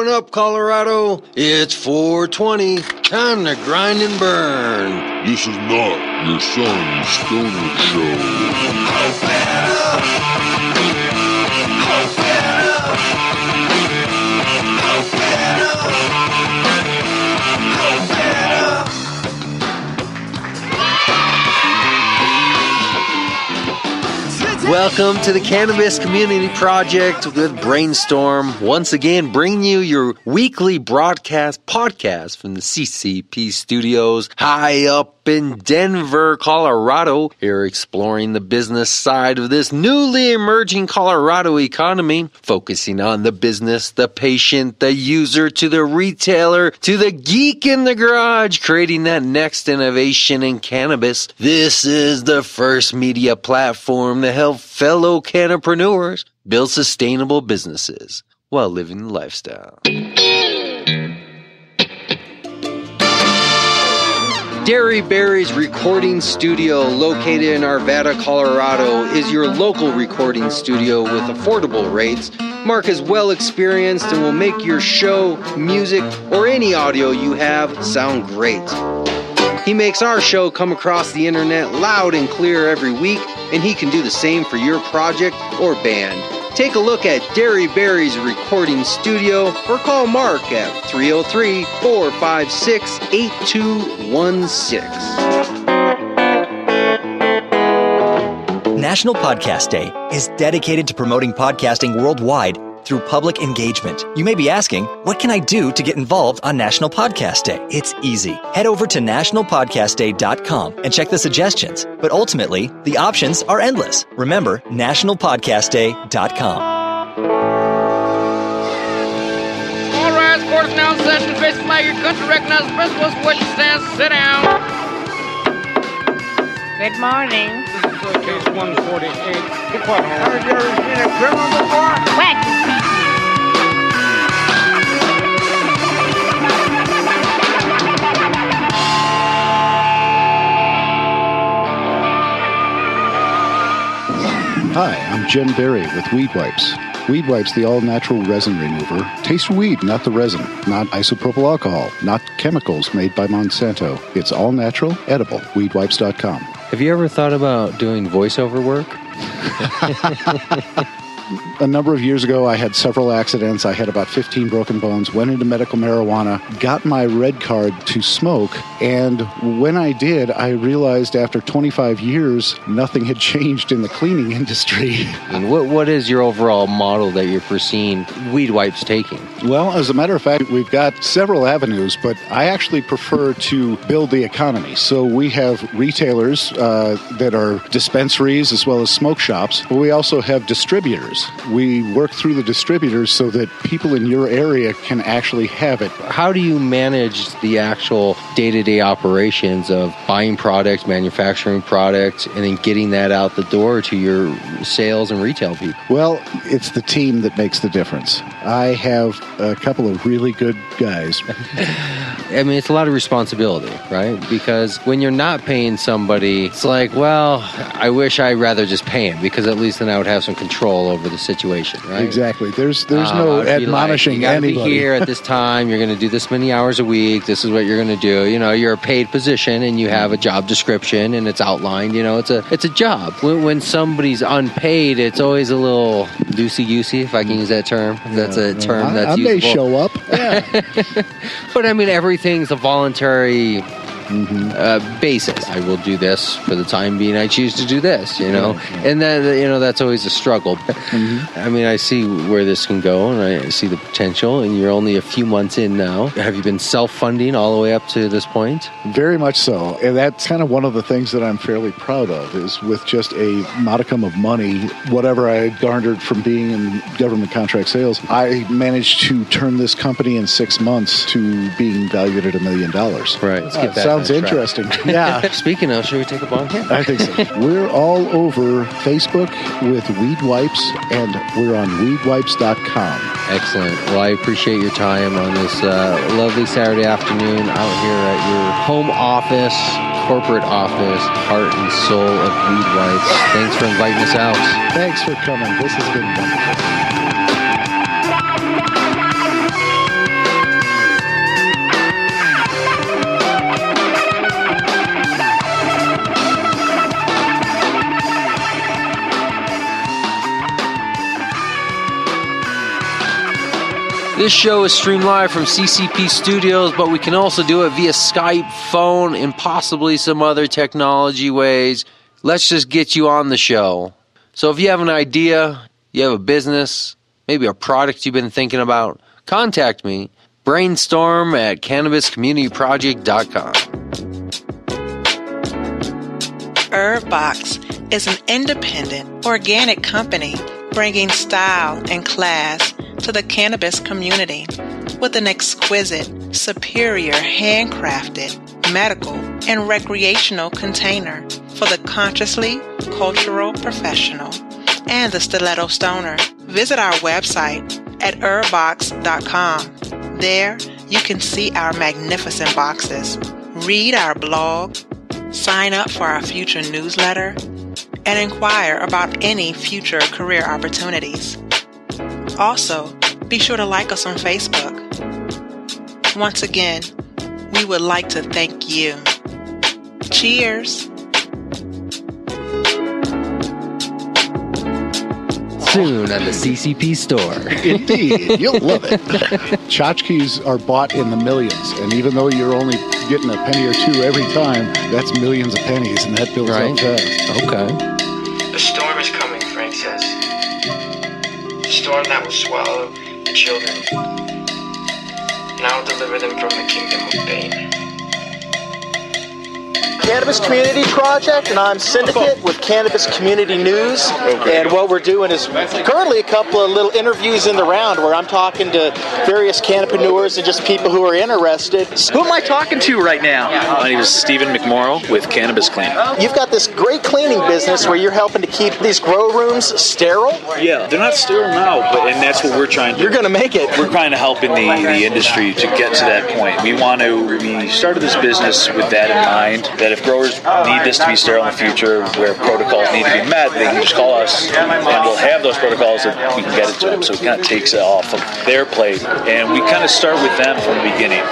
Open up, Colorado. It's 420. Time to grind and burn. This is not your son's stoner show. Welcome to the Cannabis Community Project with Brainstorm. Once again, bringing you your weekly broadcast podcast from the CCP studios high up in Denver, Colorado. Here exploring the business side of this newly emerging Colorado economy, focusing on the business, the patient, the user, to the retailer, to the geek in the garage, creating that next innovation in cannabis. This is the first media platform to help fellow cannapreneurs build sustainable businesses while living the lifestyle. Dairy Berry's recording studio, located in Arvada, Colorado, is your local recording studio with affordable rates. Mark is well experienced and will make your show, music, or any audio you have sound great. He makes our show come across the internet loud and clear every week, and he can do the same for your project or band. Take a look at Dairy Berry's recording studio or call Mark at 303 456 8216. National Podcast Day is dedicated to promoting podcasting worldwide through public engagement. You may be asking, what can I do to get involved on National Podcast Day? It's easy. Head over to nationalpodcastday.com and check the suggestions. But ultimately, the options are endless. Remember, nationalpodcastday.com. All rise, quarters now session. Face the flag, your country recognizes principles for which it stands. Sit down. Good morning. Case 148. Department. Have you ever seen a criminal before? What? Hi, I'm Jen Berry with Weed Wipes. Weed Wipes, the all natural resin remover. Taste weed, not the resin. Not isopropyl alcohol. Not chemicals made by Monsanto. It's all natural, edible. Weedwipes.com. Have you ever thought about doing voiceover work? A number of years ago, I had several accidents. I had about 15 broken bones, went into medical marijuana, got my red card to smoke. And when I did, I realized after 25 years, nothing had changed in the cleaning industry. And what, what is your overall model that you're foreseeing Weed Wipes taking? Well, as a matter of fact, we've got several avenues, but I actually prefer to build the economy. So we have retailers uh, that are dispensaries as well as smoke shops, but we also have distributors. We work through the distributors so that people in your area can actually have it. How do you manage the actual day to day operations of buying products, manufacturing products, and then getting that out the door to your sales and retail people? Well, it's the team that makes the difference. I have a couple of really good guys. I mean, it's a lot of responsibility, right? Because when you're not paying somebody, it's like, well, I wish I'd rather just pay him because at least then I would have some control over the situation, right? Exactly. There's there's Um, no I would like, admonishing you anybody. Be here at this time. You're going to do this many hours a week. This is what you're going to do. You know, you're a paid position and you have a job description and it's outlined. You know, it's a it's a job. When, when somebody's unpaid, it's always a little loosey goosey, if I can use that term. If that's a term I, that's I may show up. Yeah. But I mean, everything's a voluntary Mm-hmm. uh, basis. I will do this for the time being. I choose to do this, you know, and then you know that's always a struggle. Mm-hmm. I mean, I see where this can go, and I see the potential. And you're only a few months in now. Have you been self-funding all the way up to this point? Very much so. And that's kind of one of the things that I'm fairly proud of is with just a modicum of money, whatever I garnered from being in government contract sales, I managed to turn this company in six months to being valued at a million dollars. Right. Let's Uh, get back sounds interesting. Yeah. Speaking of, should we take a bong hit? I think so. We're all over Facebook with Weed Wipes, and we're on weedwipes.com. Excellent. Well, I appreciate your time on this uh, lovely Saturday afternoon out here at your home office, corporate office, heart and soul of Weed Wipes. Thanks for inviting us out. Thanks for coming. This has been wonderful. This show is streamed live from CCP Studios, but we can also do it via Skype, phone, and possibly some other technology ways. Let's just get you on the show. So if you have an idea, you have a business, maybe a product you've been thinking about, contact me. Brainstorm at cannabiscommunityproject.com. Herbbox is an independent, organic company bringing style and class to the cannabis community with an exquisite, superior, handcrafted, medical, and recreational container for the consciously cultural professional and the stiletto stoner. Visit our website at herbbox.com. There, you can see our magnificent boxes, read our blog, sign up for our future newsletter, and inquire about any future career opportunities. Also, be sure to like us on Facebook. Once again, we would like to thank you. Cheers! Soon at the CCP store. Indeed, you'll love it. Tchotchkes are bought in the millions, and even though you're only getting a penny or two every time, that's millions of pennies, and that builds Right. up fast. Okay. Storm that will swallow the children. And I will deliver them from the kingdom of Bane. Cannabis Community Project, and I'm Syndicate with Cannabis Community News. And what we're doing is currently a couple of little interviews in the round where I'm talking to various cannabineurs and just people who are interested. Who am I talking to right now? My name is Stephen McMorrow with Cannabis Clean. You've got this great cleaning business where you're helping to keep these grow rooms sterile. Yeah, they're not sterile now, but and that's what we're trying to. You're going to make it. We're trying to help in the, the industry to get to that point. We want to. We started this business with that in mind. That if growers need this to be sterile in the future, where protocols need to be met, they can just call us, and we'll have those protocols that we can get it to them. So it kind of takes it off of their plate, and we kind of start with them from the beginning.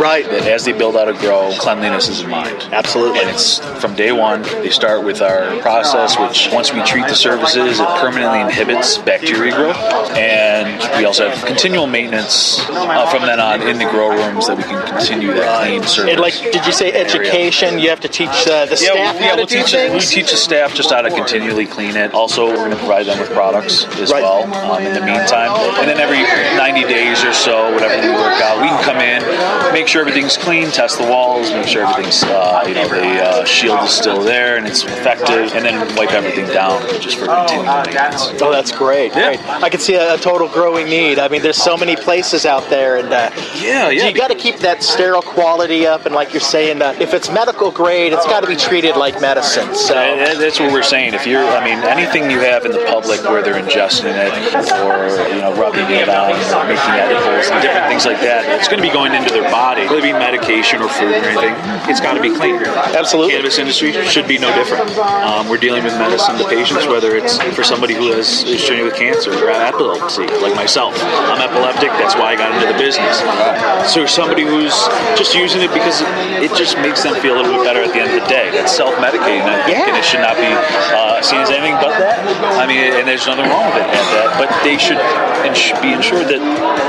Right. That as they build out a grow, cleanliness is in mind. Absolutely. And it's from day one. They start with our process, which once we treat the surfaces, it permanently inhibits bacteria growth. And we also have continual maintenance uh, from then on in the grow rooms that we can continue that clean surface. And like, did you say education? You have to teach uh, the Yeah, staff we, how yeah, to we'll do teach things? we teach the staff just how to continually clean it. Also, we're going to provide them with products as Right. well um, in the meantime. And then every 90 days or so, whatever we work out, we can come in, make sure everything's clean, test the walls, make sure everything's uh, you know the uh, shield is still there and it's effective, and then wipe everything down just for continual maintenance. Oh, that's great. Yeah. Great. I can see a, a total growing need. I mean, there's so many places out there, and uh, Yeah, yeah. you got to keep that sterile quality up. And like you're saying, uh, if it's medical grade, it's got to be treated like medicine. So And that's what we're saying. If you're, I mean, anything you have in the public where they're ingesting it or you know rubbing it on or making edibles and different things like that, it's going to be going into their body. Whether it be medication or food or anything, it's got to be clean. Absolutely. Cannabis industry should be no different. Um, we're dealing with medicine to patients, whether it's for somebody who has is dealing with cancer or epilepsy, like myself. I'm epileptic. That's why I got into the business. So somebody who's just using it because it just makes them feel a little bit better at the end of the day. That's self-medicating, I think, Yeah. and it should not be uh, seen as anything but that. I mean, and there's nothing wrong with it at that, but they should be ensured that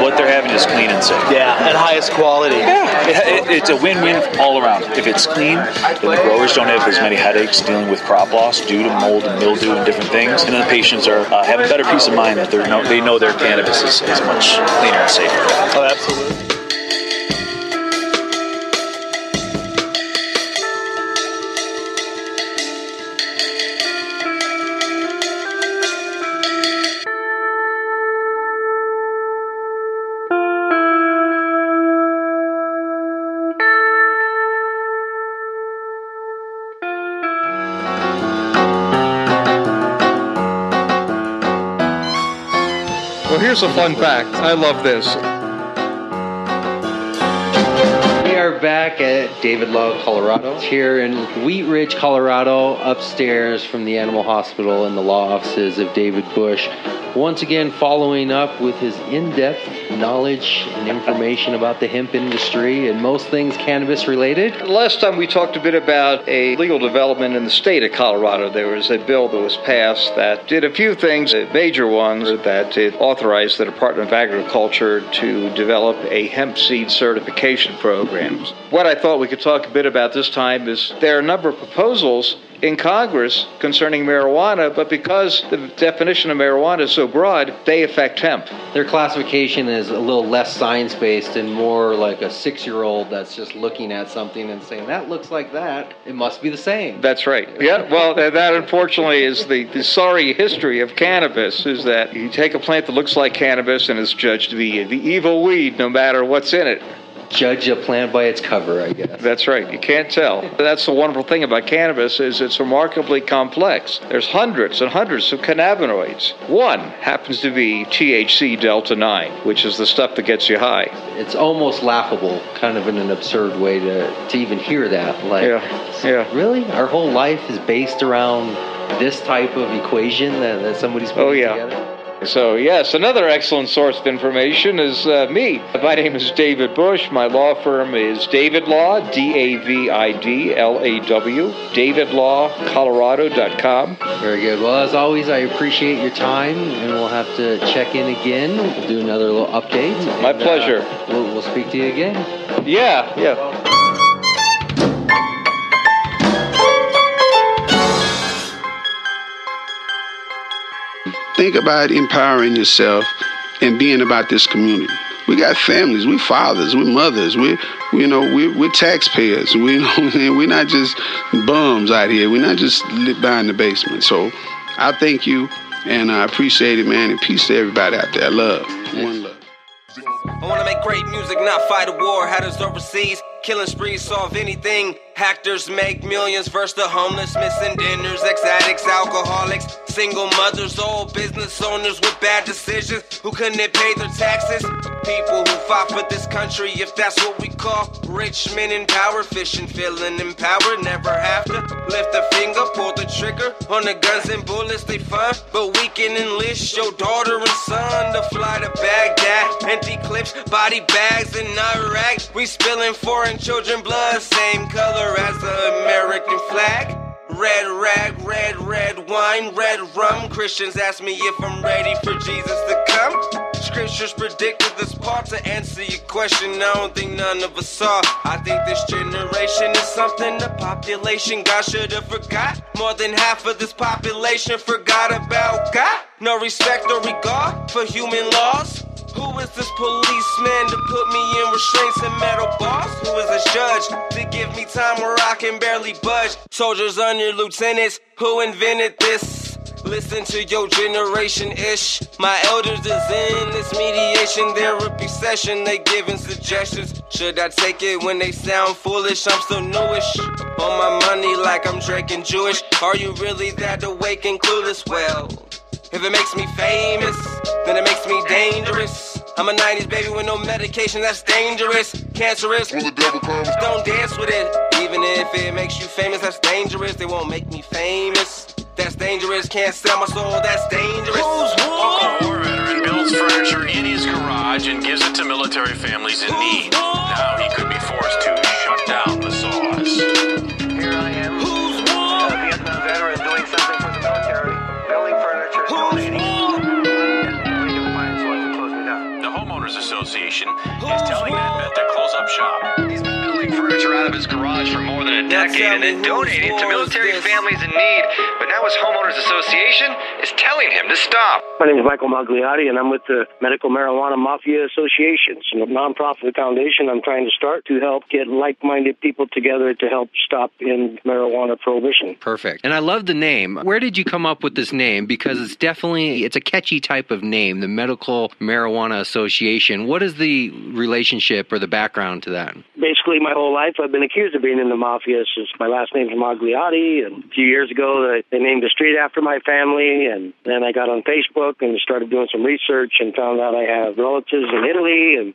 what they're having is clean and safe. yeah, and highest quality. Yeah, it, it, it's a win-win all around. If it's clean, then the growers don't have as many headaches dealing with crop loss due to mold and mildew and different things, and then the patients are uh, have a better peace of mind that they're no, they know their cannabis is, is much cleaner and safer. Oh, absolutely. Here's a fun fact. I love this. Back at David Law, Colorado. Here in Wheat Ridge, Colorado, upstairs from the animal hospital and the law offices of David Bush. Once again, following up with his in depth knowledge and information about the hemp industry and most things cannabis related. Last time we talked a bit about a legal development in the state of Colorado. There was a bill that was passed that did a few things, major ones, that it authorized the Department of Agriculture to develop a hemp seed certification program. What I thought we could talk a bit about this time is there are a number of proposals in Congress concerning marijuana, but because the definition of marijuana is so broad, they affect hemp. Their classification is a little less science based and more like a six year old that's just looking at something and saying, that looks like that. It must be the same. That's right. Yeah, well, that unfortunately is the, the sorry history of cannabis is that you take a plant that looks like cannabis and it's judged to be the evil weed no matter what's in it judge a plant by its cover, I guess. That's right. You can't tell. That's the wonderful thing about cannabis is it's remarkably complex. There's hundreds and hundreds of cannabinoids. One happens to be THC delta 9, which is the stuff that gets you high. It's almost laughable, kind of in an absurd way to, to even hear that. Like, yeah. yeah. Really? Our whole life is based around this type of equation that, that somebody's putting oh, yeah. together? So, yes, another excellent source of information is uh, me. My name is David Bush. My law firm is David Law, D A V I D L A W, davidlawcolorado.com. Very good. Well, as always, I appreciate your time, and we'll have to check in again. We'll do another little update. My and, pleasure. Uh, we'll, we'll speak to you again. Yeah, yeah. Think about empowering yourself and being about this community. We got families, we fathers, we mothers, we, you know, we, we're taxpayers. We, you know, we're not just bums out here. We're not just behind the basement. So I thank you and I appreciate it, man. And peace to everybody out there. Love. One love. I wanna make great music, not fight a war. Hatters overseas, killing sprees, solve anything. Actors make millions versus the homeless, missing dinners, ex addicts, alcoholics, single mothers, old business owners with bad decisions who couldn't pay their taxes. People who fought for this country, if that's what we call rich men in power, fishing, feeling empowered, never have to lift a finger, pull the trigger on the guns and bullets they find. But we can enlist your daughter and son to fly to Baghdad, empty clips, body bags in Iraq. We spilling foreign children blood, same color as the American flag. Red rag, red, red wine, red rum. Christians ask me if I'm ready for Jesus to come. Scriptures predicted this part to answer your question. I don't think none of us saw. I think this generation is something the population God should have forgot. More than half of this population forgot about God. No respect or regard for human laws. Who is this policeman to put me in restraints and metal bars? Who is this judge to give me time where I can barely budge? Soldiers under lieutenants, who invented this? Listen to your generation ish. My elders is in this mediation therapy session. They giving suggestions. Should I take it when they sound foolish? I'm still newish. On my money like I'm and Jewish. Are you really that awake and clueless? Well, if it makes me famous, then it makes me dangerous. I'm a 90s baby with no medication, that's dangerous. Cancerous. When the devil comes, don't dance with it. Even if it makes you famous, that's dangerous. They won't make me famous. That's dangerous. Can't sell my soul, that's dangerous. Who's Local war veteran builds furniture in his garage and gives it to military families in need. Now he could be forced to shut down the saws. Here I am, Association is telling that vet to close up shop. He's been building furniture out of his garage for more than a decade and then donating it to military families in need. But his Homeowners Association is telling him to stop. My name is Michael Magliotti, and I'm with the Medical Marijuana Mafia Association. It's a nonprofit foundation I'm trying to start to help get like-minded people together to help stop in marijuana prohibition. Perfect. And I love the name. Where did you come up with this name? Because it's definitely it's a catchy type of name, the Medical Marijuana Association. What is the relationship or the background to that? Basically, my whole life I've been accused of being in the mafia since my last name's Magliotti. And a few years ago, they named named street after my family, and then I got on Facebook and started doing some research and found out I have relatives in Italy. And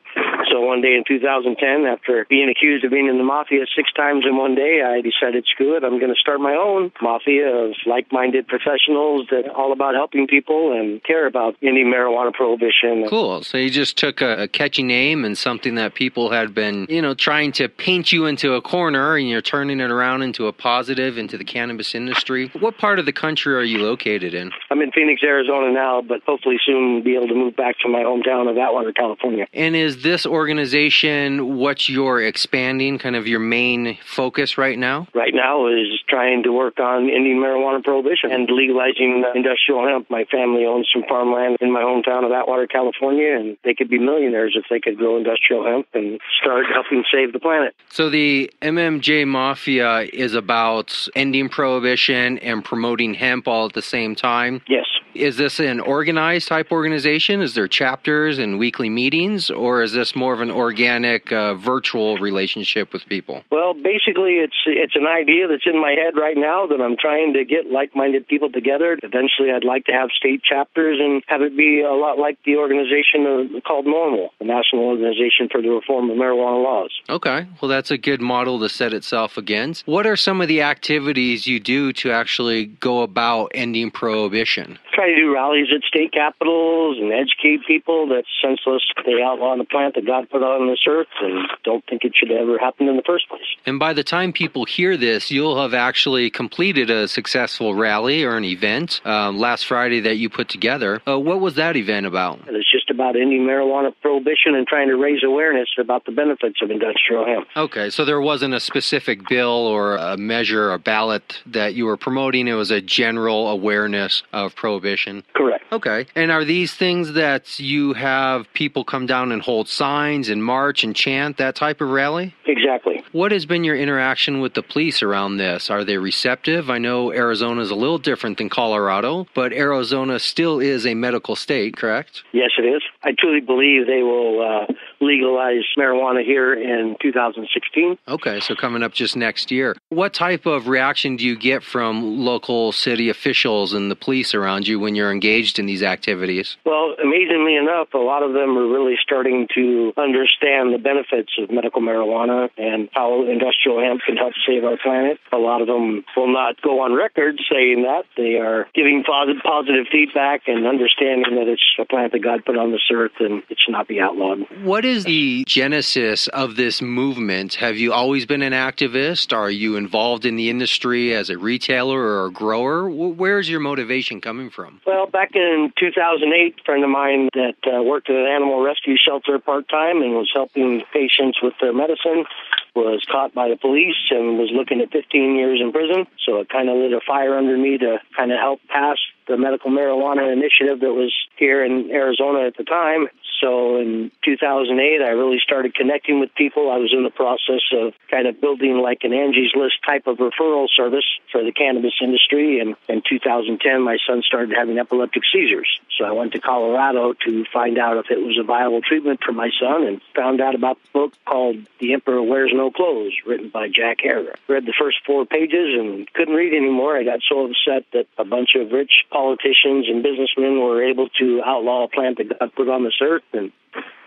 so one day in 2010, after being accused of being in the mafia six times in one day, I decided, screw it, I'm going to start my own mafia of like-minded professionals that are all about helping people and care about Indian marijuana prohibition. Cool. So you just took a, a catchy name and something that people had been, you know, trying to paint you into a corner, and you're turning it around into a positive into the cannabis industry. What part of the country are you located in? I'm in Phoenix, Arizona now, but hopefully soon be able to move back to my hometown of Atwater, California. And is this organization what you're expanding, kind of your main focus right now? Right now is trying to work on Indian marijuana prohibition and legalizing industrial hemp. My family owns some farmland in my hometown of Atwater, California, and they could be millionaires if they could grow industrial hemp and start helping save the planet. So the MMJ Mafia is about ending prohibition and promoting hemp all at the same time? Yes. Is this an organized type organization? Is there chapters and weekly meetings, or is this more of an organic, uh, virtual relationship with people? Well, basically, it's it's an idea that's in my head right now that I'm trying to get like-minded people together. Eventually, I'd like to have state chapters and have it be a lot like the organization uh, called NORML, the National Organization for the Reform of Marijuana Laws. Okay, well, that's a good model to set itself against. What are some of the activities you do to actually go about ending prohibition? Try to do rallies at state capitals and educate people that senseless they outlaw the plant that God put on this earth and don't think it should ever happen in the first place. And by the time people hear this, you'll have actually completed a successful rally or an event uh, last Friday that you put together. Uh, what was that event about? And it's just about ending marijuana prohibition and trying to raise awareness about the benefits of industrial hemp. Okay, so there wasn't a specific bill or a measure or ballot that you were promoting. It was a general awareness of prohibition. Correct. Okay. And are these things that you have people come down and hold signs and march and chant, that type of rally? Exactly. What has been your interaction with the police around this? Are they receptive? I know Arizona is a little different than Colorado, but Arizona still is a medical state, correct? Yes, it is. I truly believe they will uh, legalize marijuana here in 2016. Okay, so coming up just next year. What type of reaction do you get from local city officials and the police around you when you're engaged in these activities? Well, amazingly enough, a lot of them are really starting to understand the benefits of medical marijuana and how industrial hemp can help save our planet. A lot of them will not go on record saying that. They are giving positive, positive feedback and understanding that it's a plant that God put on this earth and it should not be outlawed. What is the genesis of this movement? Have you always been an activist? Are you involved in the industry as a retailer or a grower? Where's your motivation coming from? Well, back in 2008, a friend of mine that uh, worked at an animal rescue shelter part time and was helping patients with their medicine was caught by the police and was looking at 15 years in prison. So it kind of lit a fire under me to kind of help pass the medical marijuana initiative that was here in Arizona at the time. So in 2008, I really started connecting with people. I was in the process of kind of building like an Angie's List type of referral service for the cannabis industry. And in 2010, my son started having epileptic seizures. So I went to Colorado to find out if it was a viable treatment for my son and found out about the book called The Emperor Wears No Clothes, written by Jack Herer. Read the first four pages and couldn't read anymore. I got so upset that a bunch of rich politicians and businessmen were able to outlaw a plant that God put on this earth and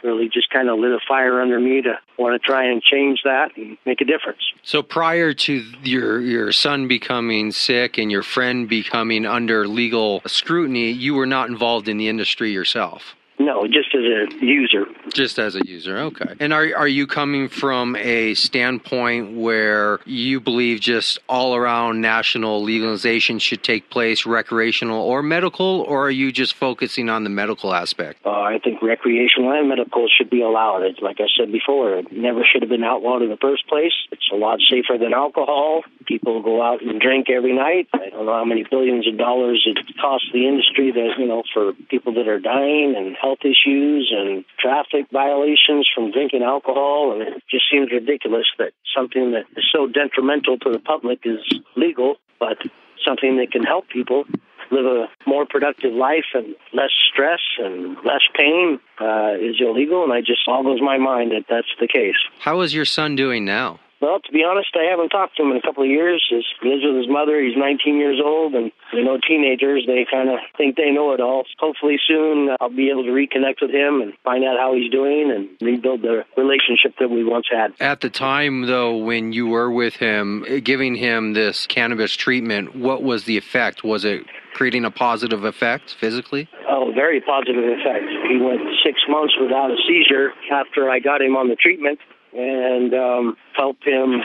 really just kind of lit a fire under me to want to try and change that and make a difference. So prior to your your son becoming sick and your friend becoming under legal scrutiny, you were not involved in the industry yourself. No, just as a user. Just as a user, okay. And are are you coming from a standpoint where you believe just all around national legalization should take place, recreational or medical, or are you just focusing on the medical aspect? Uh, I think recreational and medical should be allowed. It's like I said before, it never should have been outlawed in the first place. It's a lot safer than alcohol. People go out and drink every night. I don't know how many billions of dollars it costs the industry that, you know, for people that are dying and health issues and traffic violations from drinking alcohol. And it just seems ridiculous that something that is so detrimental to the public is legal, but something that can help people live a more productive life and less stress and less pain uh, is illegal. And I just boggles my mind that that's the case. How is your son doing now? Well, to be honest, I haven't talked to him in a couple of years. He lives with his mother. He's 19 years old, and you know, teenagers they kind of think they know it all. Hopefully, soon I'll be able to reconnect with him and find out how he's doing and rebuild the relationship that we once had. At the time, though, when you were with him, eh, giving him this cannabis treatment, what was the effect? Was it creating a positive effect physically? Oh, very positive effect. He went six months without a seizure after I got him on the treatment and um, helped him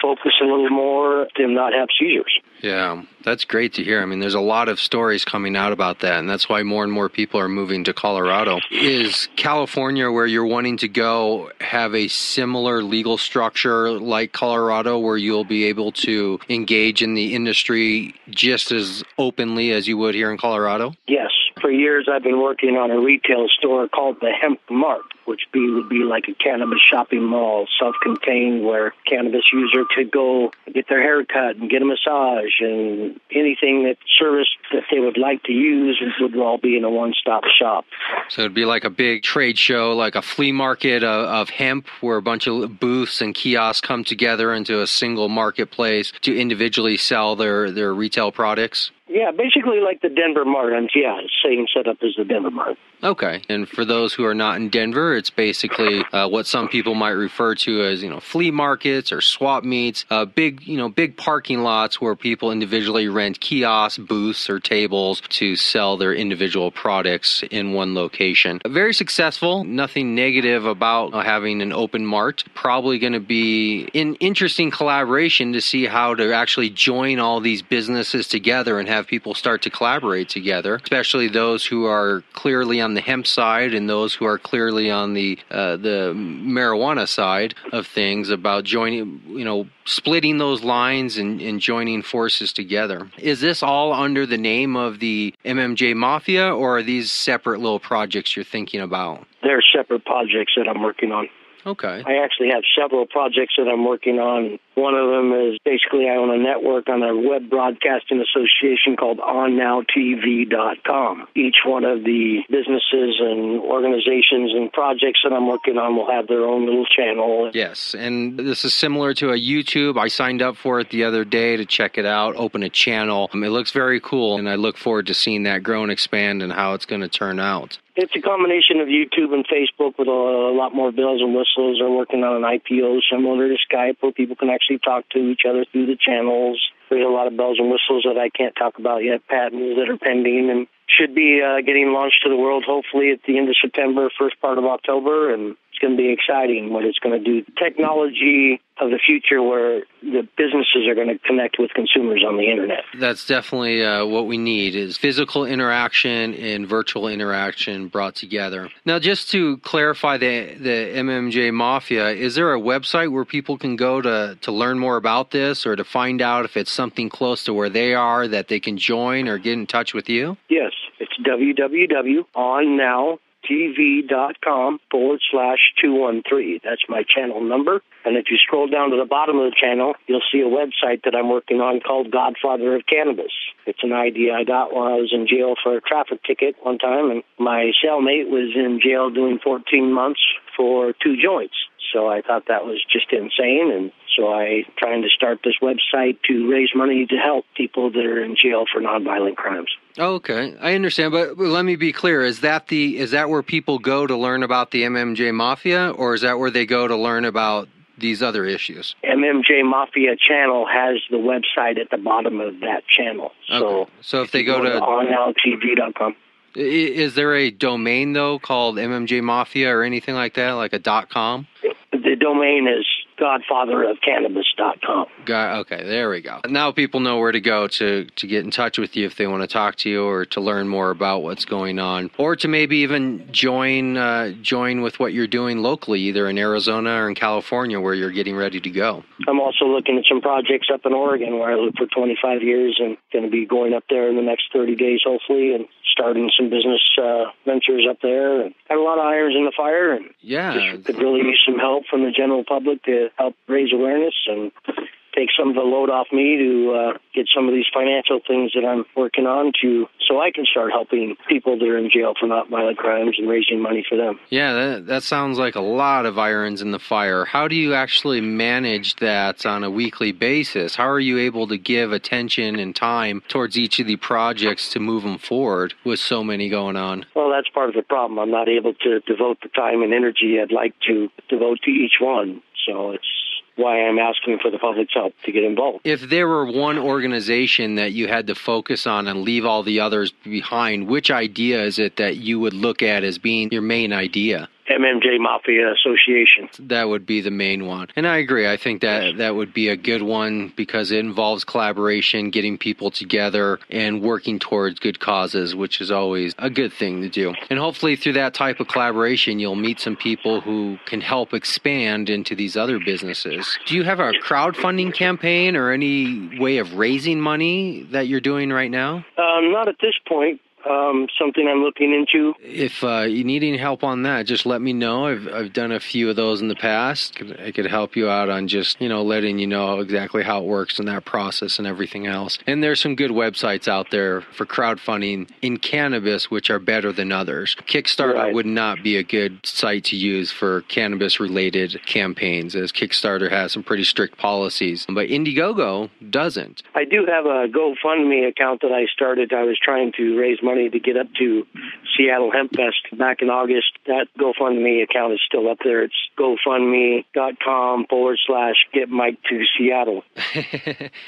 focus a little more, and not have seizures. Yeah, that's great to hear. I mean, there's a lot of stories coming out about that, and that's why more and more people are moving to Colorado. Is California, where you're wanting to go, have a similar legal structure like Colorado, where you'll be able to engage in the industry just as openly as you would here in Colorado? Yes. For years, I've been working on a retail store called the Hemp Mart, which be, would be like a cannabis shopping mall, self-contained, where cannabis user could go get their hair cut and get a massage and anything that service that they would like to use would all be in a one-stop shop. So it'd be like a big trade show, like a flea market of, of hemp, where a bunch of booths and kiosks come together into a single marketplace to individually sell their, their retail products. Yeah, basically like the Denver Mart. Yeah, same setup as the Denver Mart. Okay. And for those who are not in Denver, it's basically uh, what some people might refer to as, you know, flea markets or swap meets, uh, big, you know, big parking lots where people individually rent kiosks, booths, or tables to sell their individual products in one location. Very successful. Nothing negative about having an open mart. Probably going to be an interesting collaboration to see how to actually join all these businesses together and have people start to collaborate together, especially those who are clearly on the hemp side and those who are clearly on the uh, the marijuana side of things about joining, you know, splitting those lines and, and joining forces together. Is this all under the name of the MMJ Mafia, or are these separate little projects you're thinking about? They're separate projects that I'm working on. Okay. I actually have several projects that I'm working on. One of them is basically I own a network on a web broadcasting association called OnNowTV.com. Each one of the businesses and organizations and projects that I'm working on will have their own little channel. Yes, and this is similar to a YouTube. I signed up for it the other day to check it out, open a channel. Um, it looks very cool, and I look forward to seeing that grow and expand and how it's going to turn out. It's a combination of YouTube and Facebook with a, a lot more bells and whistles. They're working on an IPO similar to Skype where people can actually talk to each other through the channels. There's a lot of bells and whistles that I can't talk about yet, patents that are pending and should be uh, getting launched to the world hopefully at the end of September, first part of October. And it's going to be exciting what it's going to do. Technology of the future where the businesses are going to connect with consumers on the internet. That's definitely uh, what we need is physical interaction and virtual interaction brought together. Now, just to clarify the the MMJ Mafia, is there a website where people can go to to learn more about this or to find out if it's something close to where they are that they can join or get in touch with you? Yes, it's www.onnow tv.com forward slash 213. That's my channel number. And if you scroll down to the bottom of the channel, you'll see a website that I'm working on called Godfather of Cannabis. It's an idea I got while I was in jail for a traffic ticket one time, and my cellmate was in jail doing 14 months for two joints. So I thought that was just insane, and so I trying to start this website to raise money to help people that are in jail for nonviolent crimes. Okay, I understand, but let me be clear: is that the is that where people go to learn about the MMJ Mafia, or is that where they go to learn about these other issues? MMJ Mafia channel has the website at the bottom of that channel. So, okay. so if they go, go to, to onnowtv.com. Is there a domain though called MMJ Mafia or anything like that, like a dot com? The domain is godfatherofcannabis.com. Got, okay, there we go. Now people know where to go to, to get in touch with you if they want to talk to you or to learn more about what's going on, or to maybe even join uh, join with what you're doing locally, either in Arizona or in California, where you're getting ready to go. I'm also looking at some projects up in Oregon where I lived for 25 years and going to be going up there in the next 30 days, hopefully, and starting some business uh, ventures up there. And got a lot of irons in the fire, and yeah, could really use some help from the general public to help raise awareness and take some of the load off me to uh, get some of these financial things that I'm working on to so I can start helping people that are in jail for not violent crimes and raising money for them. Yeah, that, that sounds like a lot of irons in the fire. How do you actually manage that on a weekly basis? How are you able to give attention and time towards each of the projects to move them forward with so many going on? Well, that's part of the problem. I'm not able to devote the time and energy I'd like to devote to each one. So it's why I'm asking for the public's help to get involved. If there were one organization that you had to focus on and leave all the others behind, which idea is it that you would look at as being your main idea? MMJ Mafia Association. That would be the main one. And I agree. I think that that would be a good one because it involves collaboration, getting people together, and working towards good causes, which is always a good thing to do. And hopefully, through that type of collaboration, you'll meet some people who can help expand into these other businesses. Do you have a crowdfunding campaign or any way of raising money that you're doing right now? Um, not at this point. Um, something I'm looking into. If uh, you need any help on that, just let me know. I've I've done a few of those in the past. I could help you out on just you know letting you know exactly how it works and that process and everything else. And there's some good websites out there for crowdfunding in cannabis, which are better than others. Kickstarter Right. would not be a good site to use for cannabis related campaigns, as Kickstarter has some pretty strict policies, but Indiegogo doesn't. I do have a GoFundMe account that I started. I was trying to raise money to get up to Seattle Hemp Fest back in August. That GoFundMe account is still up there. It's GoFundMe.com forward slash get Mike to Seattle.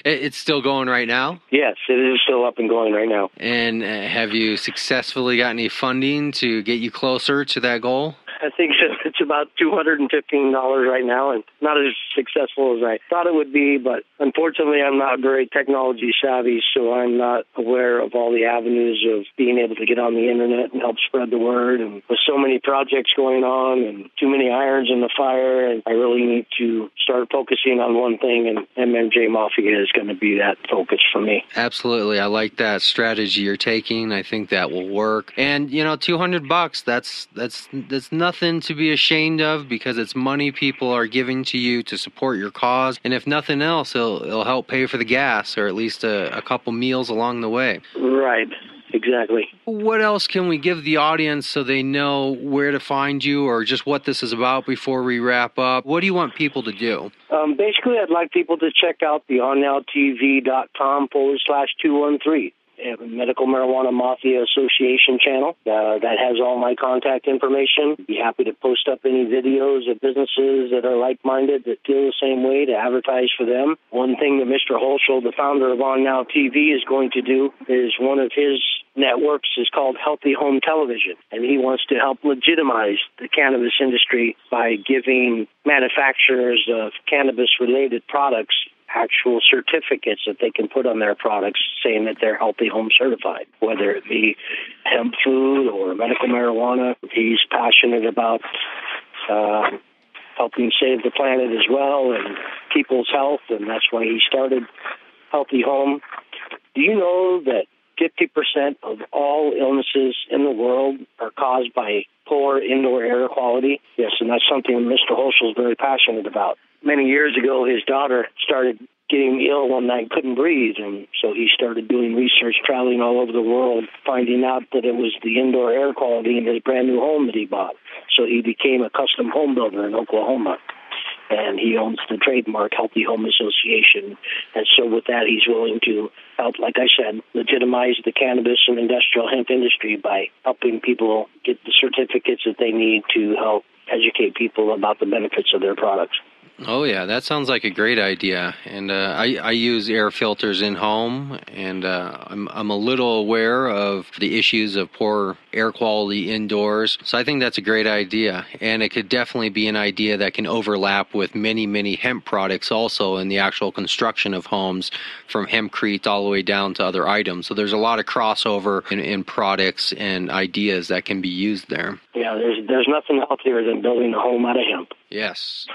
It's still going right now. Yes, it is still up and going right now. And uh, have you successfully got any funding to get you closer to that goal? I think it's about two hundred and fifteen dollars right now, and not as successful as I thought it would be. But unfortunately, I'm not very technology savvy, so I'm not aware of all the avenues of being able to get on the internet and help spread the word. And with so many projects going on and too many irons in the fire, and I really need to start focusing on one thing. And MMJ Mafia is going to be that focus for me. Absolutely. I like that strategy you're taking. I think that will work. And you know, 200 bucks, that's that's that's nothing to be ashamed of because it's money people are giving to you to support your cause. And if nothing else, it'll, it'll help pay for the gas or at least a, a couple meals along the way. Right. Exactly. What else can we give the audience so they know where to find you or just what this is about before we wrap up? What do you want people to do? Um, basically, I'd like people to check out the onnowtv.com forward slash 213. Medical Marijuana Mafia Association channel uh, that has all my contact information. Be happy to post up any videos of businesses that are like-minded that feel the same way to advertise for them. One thing that Mr. Holschel, the founder of On Now TV, is going to do is one of his networks is called Healthy Home Television, and he wants to help legitimize the cannabis industry by giving manufacturers of cannabis-related products actual certificates that they can put on their products saying that they're healthy home certified, whether it be hemp food or medical marijuana. He's passionate about uh, helping save the planet as well and people's health, and that's why he started Healthy Home. Do you know that 50% of all illnesses in the world are caused by poor indoor air quality? Yes, and that's something Mr. Holschel is very passionate about. Many years ago, his daughter started getting ill one night, couldn't breathe, and so he started doing research, traveling all over the world, finding out that it was the indoor air quality in his brand new home that he bought. So he became a custom home builder in Oklahoma and he owns the trademark Healthy Home Association. And so, with that, he's willing to help, like I said, legitimize the cannabis and industrial hemp industry by helping people get the certificates that they need to help educate people about the benefits of their products. Oh yeah, that sounds like a great idea. And uh, I, I use air filters in home, and uh, I'm I'm a little aware of the issues of poor air quality indoors. So I think that's a great idea, and it could definitely be an idea that can overlap with many many hemp products also in the actual construction of homes, from hempcrete all the way down to other items. So there's a lot of crossover in, in products and ideas that can be used there. Yeah, there's there's nothing healthier than building a home out of hemp. Yes.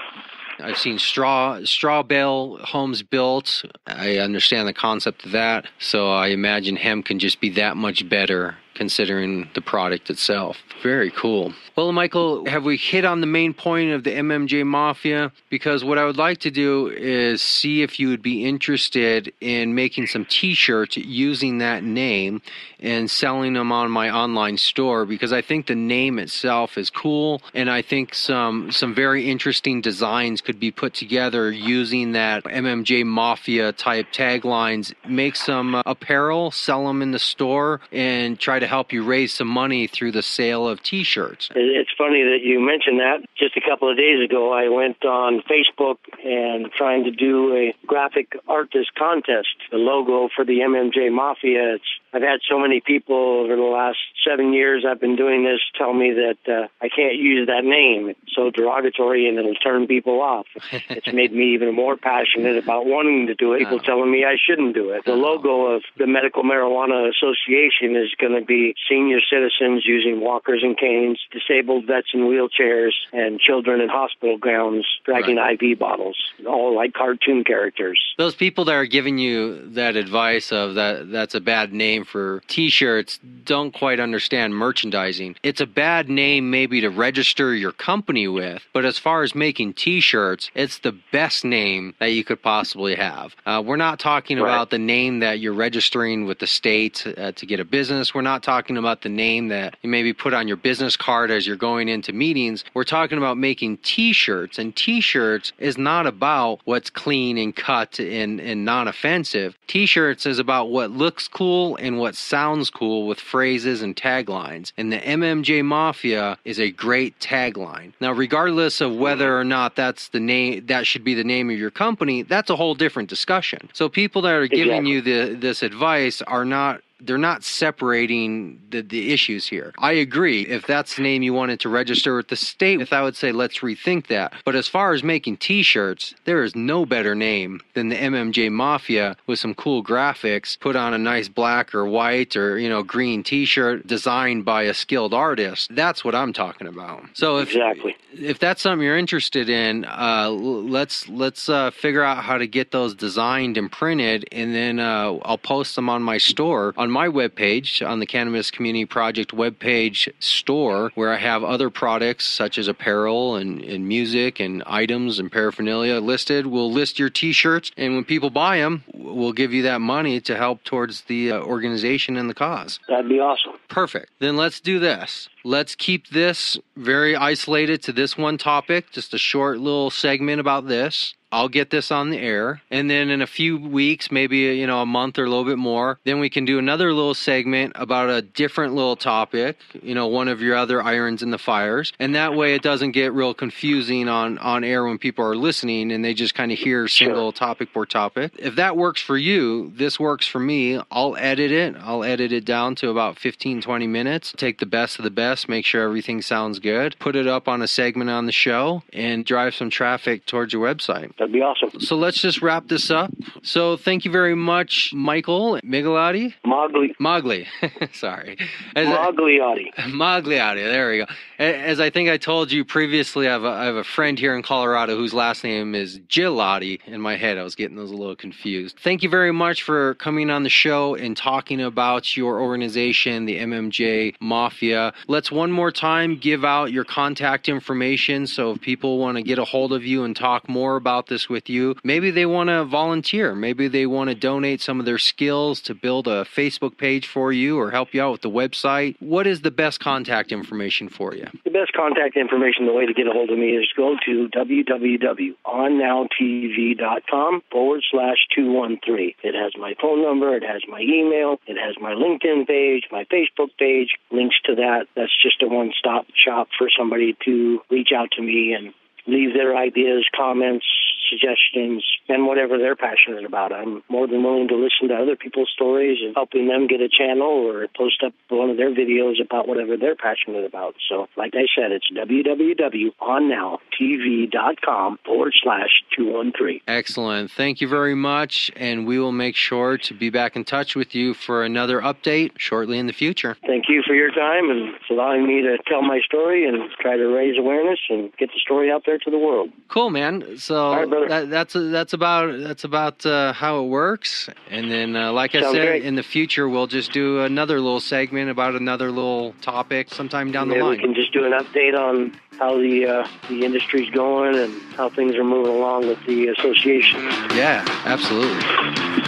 I've seen straw straw bale homes built. I understand the concept of that, so I imagine hemp can just be that much better considering the product itself. Very cool. Well, Michael, have we hit on the main point of the MMJ Mafia? Because what I would like to do is see if you would be interested in making some t shirts using that name and selling them on my online store because I think the name itself is cool and I think some some very interesting designs could be put together using that MMJ Mafia type taglines. Make some uh, apparel, sell them in the store and try to help you raise some money through the sale of t-shirts. It's funny that you mentioned that. Just a couple of days ago, I went on Facebook and trying to do a graphic artist contest. The logo for the MMJ Mafia. It's, I've had so many people over the last seven years I've been doing this tell me that uh, I can't use that name. It's so derogatory and it'll turn people off. it's made me even more passionate about wanting to do it. People telling me I shouldn't do it. The logo of the Medical Marijuana Association is going to be senior citizens using walkers and canes, disabled vets in wheelchairs, and children in hospital gowns dragging IV bottles, all like cartoon characters. Those people that are giving you that advice of that that's a bad name for t-shirts don't quite understand merchandising. It's a bad name maybe to register your company with, but as far as making t-shirts, it's the best name that you could possibly have. Uh, we're not talking Right. about the name that you're registering with the state uh, to get a business. We're not talking about the name that you maybe put on your business card as you're going into meetings. We're talking about making t-shirts and t-shirts is not about what's clean and cut and, and non-offensive. T-shirts is about what looks cool and what sounds cool with phrases and taglines. And the MMJ Mafia is a great tagline. Now, regardless of whether or not that's the name, that should be the name of your company, that's a whole different discussion. So people that are giving Exactly. you the, this advice are not they're not separating the, the issues here. I agree. If that's the name you wanted to register with the state, I would say let's rethink that. But as far as making t-shirts, there is no better name than the MMJ Mafia with some cool graphics put on a nice black or white or, you know, green t-shirt designed by a skilled artist. That's what I'm talking about. So if Exactly. if that's something you're interested in, uh, let's let's uh, figure out how to get those designed and printed, and then uh, I'll post them on my store on my webpage on the Cannabis Community Project webpage store, where I have other products such as apparel and, and music and items and paraphernalia listed. We'll list your T-shirts, and when people buy them, we'll give you that money to help towards the uh, organization and the cause. That'd be awesome. Perfect. Then let's do this. Let's keep this very isolated to this one topic, just a short little segment about this. I'll get this on the air. And then in a few weeks, maybe, you know, a month or a little bit more, then we can do another little segment about a different little topic, you know, one of your other irons in the fires. And that way it doesn't get real confusing on, on air when people are listening and they just kind of hear single topic per topic. If that works for you, this works for me. I'll edit it. I'll edit it down to about 15, 20 minutes. Take the best of the best, make sure everything sounds good, put it up on a segment on the show, and drive some traffic towards your website. That'd be awesome. So let's just wrap this up. So thank you very much, Michael Migalati. Mogli. Mogli. Sorry. As- Mogliotti. Magliotti. There we go. As I think I told you previously, I have, a, I have a friend here in Colorado whose last name is Gilotti. In my head, I was getting those a little confused. Thank you very much for coming on the show and talking about your organization, the MMJ Mafia. Let's one more time give out your contact information. So if people want to get a hold of you and talk more about this with you, maybe they want to volunteer. Maybe they want to donate some of their skills to build a Facebook page for you or help you out with the website. What is the best contact information for you? The best contact information, the way to get a hold of me is go to www.onnowtv.com forward slash 213. It has my phone number, it has my email, it has my LinkedIn page, my Facebook page, links to that. That's just a one stop shop for somebody to reach out to me and leave their ideas, comments, suggestions, and whatever they're passionate about. I'm more than willing to listen to other people's stories and helping them get a channel or post up one of their videos about whatever they're passionate about. So, like I said, it's www.onnowtv.com forward slash 213. Excellent. Thank you very much. And we will make sure to be back in touch with you for another update shortly in the future. Thank you for your time and for allowing me to tell my story and try to raise awareness and get the story out there to the world. Cool, man. So All right, brother. That, that's that's about that's about uh, how it works. And then, uh, like I said, great. in the future, we'll just do another little segment about another little topic sometime down Maybe the we can just do an update on how the uh, the industry's going and how things are moving along with the association. Yeah, absolutely.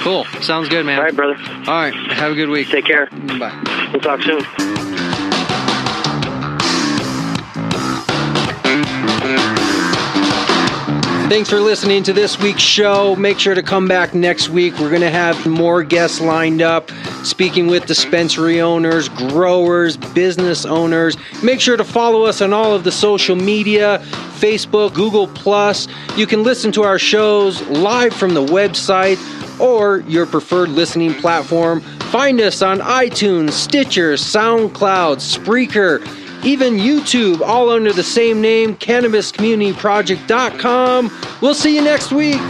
Cool. Sounds good, man. All right, brother. All right. Have a good week. Take care. Bye. We'll talk soon. Thanks for listening to this week's show. Make sure to come back next week. We're going to have more guests lined up, speaking with dispensary owners, growers, business owners. Make sure to follow us on all of the social media Facebook, Google. Plus. You can listen to our shows live from the website or your preferred listening platform. Find us on iTunes, Stitcher, SoundCloud, Spreaker even YouTube, all under the same name, CannabisCommunityProject.com. We'll see you next week.